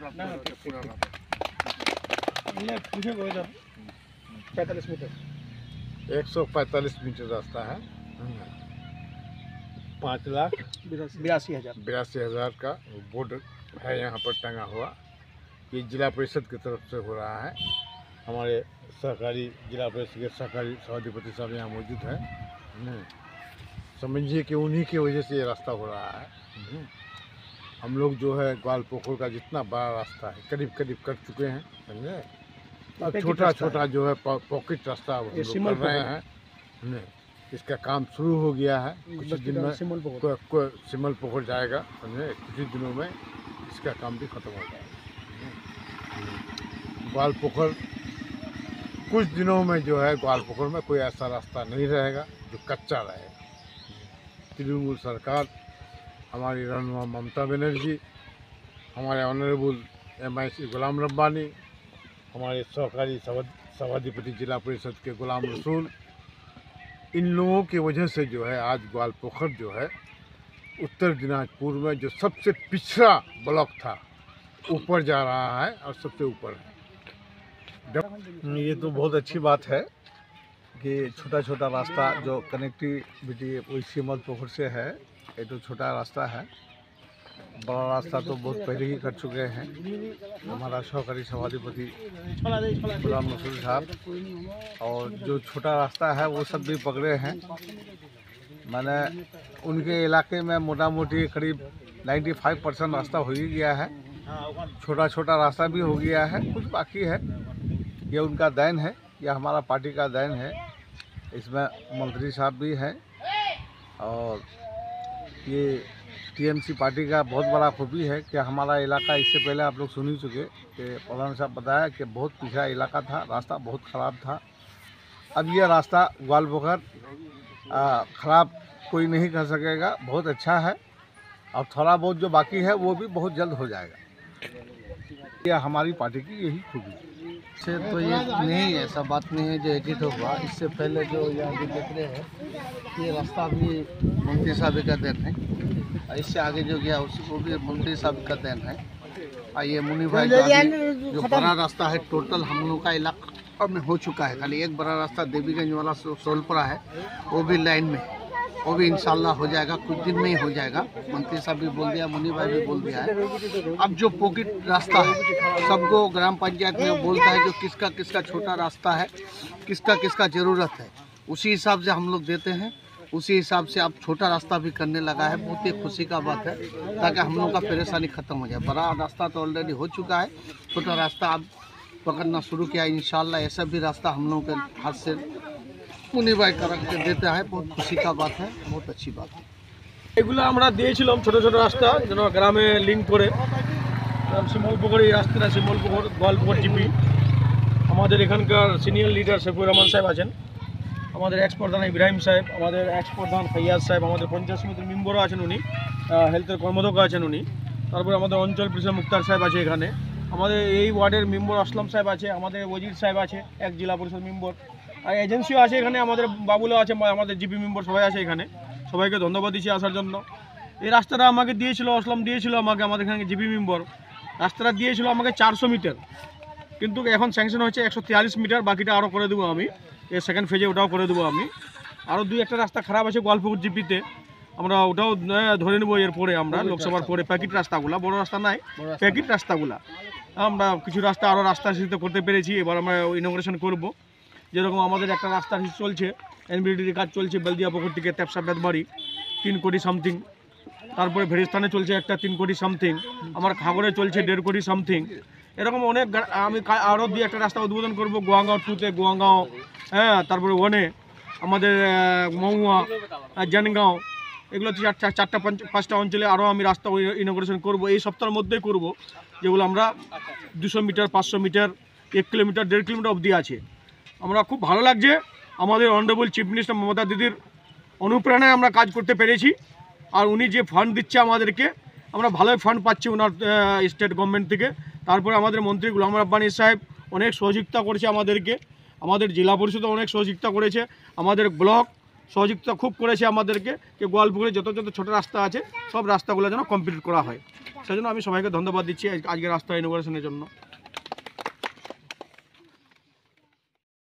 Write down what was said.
करने मीटर एक सौ पैंतालीस मीटर रास्ता है पाँच लाख बिरासी हज़ार बिरासी हज़ार का बोर्ड है यहाँ पर टंगा हुआ। ये जिला परिषद की तरफ़ से हो रहा है। हमारे सहकारी जिला परिषद के सहकारी सभाधिपति साहब यहाँ मौजूद हैं। हम्म। समझिए कि उन्हीं की वजह से ये रास्ता हो रहा है। हम्म। हम लोग जो है ग्वाल पोखर का जितना बड़ा रास्ता है करीब करीब कर चुके हैं समझे? अब छोटा छोटा जो है पॉकेट रास्ता हम लोग कर रहे हैं इसका काम शुरू हो गया है कुछ दिन में सिमल पोखर। सिमल पोखर जाएगा समझे? कुछ ही दिनों में इसका काम भी खत्म हो जाएगा ग्वाल पोखर कुछ दिनों में जो है ग्वाल पोखर में कोई ऐसा रास्ता नहीं रहेगा जो कच्चा रहेगा तृणमूल सरकार हमारी रहनुमा ममता बनर्जी, हमारे honourable M I C Ghulam Rabbani, हमारे सहकारी सभा- सभाधिपति जिला परिषद के गुलाम रसूल। इन लोगों की वजह से जो है आज ग्वाल पोखर जो है, उत्तर दिनाजपुर में जो सबसे पिछड़ा ब्लॉक था, ऊपर जा रहा है और सबसे ऊपर है। ये तो बहुत अच्छी बात है कि छोटा छोटा रास्ता जो कनेक्टिविटी वही सीमल पोखर से है ये तो छोटा रास्ता है। बड़ा रास्ता तो बहुत पहले ही कर चुके हैं। हमारा सहकारी सभाधिपति गुलाम रसूल साहब और जो छोटा रास्ता है, वो सब भी पकड़े हैं। मैंने उनके इलाके में मोटा मोटी करीब 95 परसेंट रास्ता हो ही गया है। छोटा छोटा रास्ता भी हो गया है, कुछ बाकी है। ये उनका दैन है यह हमारा पार्टी का दैन है। इसमें मंत्री साहब भी हैं और ये टीएमसी पार्टी का बहुत बड़ा खूबी है कि हमारा इलाका इससे पहले आप लोग सुन ही चुके कि प्रधान साहब बताया कि बहुत पिछड़ा इलाका था, रास्ता बहुत ख़राब था। अब यह रास्ता ग्वाल पोखर ख़राब कोई नहीं कर सकेगा, बहुत अच्छा है। और थोड़ा बहुत जो बाकी है वो भी बहुत जल्द हो जाएगा। ये हमारी पार्टी की यही खूबी से तो ये नहीं ऐसा बात नहीं है जो एडिट होगा। इससे पहले जो यहाँ देख रहे हैं, ये रास्ता भी मंत्री साहब का देन है। और इससे आगे जो गया उसको भी मंत्री साहब का देन है। और ये मुनि भाई का जो बड़ा रास्ता है टोटल हम लोग का इलाका में हो चुका है। खाली एक बड़ा रास्ता देवीगंज वाला सोलपुरा है वो भी लाइन में। वो भी इंशाल्लाह हो जाएगा कुछ दिन में ही हो जाएगा। मंत्री साहब भी बोल दिया मुनि भाई भी बोल दिया है। अब जो पॉकेट रास्ता है सबको ग्राम पंचायत में बोलता है जो किसका किसका छोटा रास्ता है किसका किसका ज़रूरत है उसी हिसाब से हम लोग देते हैं। उसी हिसाब से अब छोटा रास्ता भी करने लगा है बहुत ही खुशी का बात है ताकि हम लोग का परेशानी ख़त्म हो जाए बड़ा रास्ता तो ऑलरेडी हो चुका है छोटा रास्ता अब पकड़ना शुरू किया इंशाल्लाह ऐसा भी रास्ता हम लोगों के हाथ से मुनि भाई कर के देता है बहुत खुशी का बात है बहुत अच्छी बात है এগুলো আমরা দিয়েছিলাম ছোট ছোট রাস্তা যেন গ্রামে লিঙ্ক করে শিমল পুকুর এই রাস্তাটা শিমল পুকুর গোয়ালপুকুর জিপি আমাদের এখানকার সিনিয়র লিডার শফিউর রহমান সাহেব আছেন আমাদের এক্স প্রধান ইব্রাহিম সাহেব, আমাদের এক্স প্রধান ফৈয়াজ সাহেব, আমাদের পঞ্চায়েত সমিতির মেম্বারও আছেন উনি হেলথের কর্মদক্ষ আছেন উনি। তারপরে আমাদের অঞ্চল প্রিসার মুক্তার সাহেব আছে এখানে। আমাদের এই ওয়ার্ডের মেম্বার আসলাম সাহেব আছে, আমাদের ওজির সাহেব আছে, এক জেলা পরিষদ মেম্বার। আর এজেন্সিও আছে এখানে, আমাদের বাবুলও আছে আমাদের জিপি মেম্বার সবাই আছে এখানে। সবাইকে ধন্যবাদ দিচ্ছি আসার জন্য। এই রাস্তাটা আমাকে দিয়েছিল, আসলাম, দিয়েছিল আমাকে, আমাদের এখানে জিপি মেম্বার। রাস্তাটা দিয়েছিল আমাকে চারশো মিটার। কিন্তু এখন স্যাংশন হয়েছে একশো মিটার, বাকিটা আরও করে দেবো আমি। এর সেকেন্ড ফেজে ওটাও করে দেবো আমি। আরও দুই একটা রাস্তা খারাপ আছে গোয়ালপুকুর জিপিতে। আমরা ওটাও ধরে নেব এরপরে আমরা লোকসভার পরে। প্যাকেট রাস্তাগুলা বড় রাস্তা নাই। প্যাকেট রাস্তাগুলা। আমরা কিছু রাস্তা আরও রাস্তা সিদ্ধ করতে পেরেছি এবার আমরা ইনোগ্রেশন করব। যেরকম আমাদের একটা রাস্তা চলছে এনবিডির কাজ চলছে বেলদিয়া পুকুর থেকে তেপসা বেদবাড়ি তিন কোটি সামথিং তারপরে ভেরিস্তানে চলছে একটা তিন কোটি সামথিং আমার খাগড়ে চলছে দেড় কোটি সামথিং এরকম অনেক আমি আরও দিয়ে একটা রাস্তা উদ্বোধন করব গোয়াগাঁও টুতে গোয়াগাঁও হ্যাঁ তারপরে ওনে আমাদের মহুয়া আহ, জানগাঁও এগুলো চারটা পাঁচ- পাঁচটা অঞ্চলে আরও আমি রাস্তা ইনোগ্রেশন করব। এই সপ্তাহের মধ্যেই করব যেগুলো আমরা দুশো মিটার পাঁচশো মিটার এক কিলোমিটার দেড় কিলোমিটার অবধি আছে। আমরা খুব ভালো লাগছে আমাদের অনারেবল চিফ মিনিস্টার মমতা দিদির অনুপ্রেরণায় আমরা কাজ করতে পেরেছি আর উনি যে ফান্ড দিচ্ছে আমাদেরকে আমরা ভালোই ফান্ড পাচ্ছি ওনার স্টেট গভর্নমেন্ট থেকে। তারপরে আমাদের মন্ত্রী গুলাম রাব্বানি সাহেব অনেক সহযোগিতা করেছে আমাদেরকে। আমাদের জেলা পরিষদও অনেক সহযোগিতা করেছে, আমাদের ব্লক সহযোগিতা খুব করেছে আমাদেরকে, যে গোয়ালপুকুরে যত যত ছোটো রাস্তা আছে, সব রাস্তাগুলো যেন কমপ্লিট করা হয়। সেজন্য আমি সবাইকে ধন্যবাদ দিচ্ছি আজ- আজকে রাস্তা ইনোগ্রেশনের জন্য।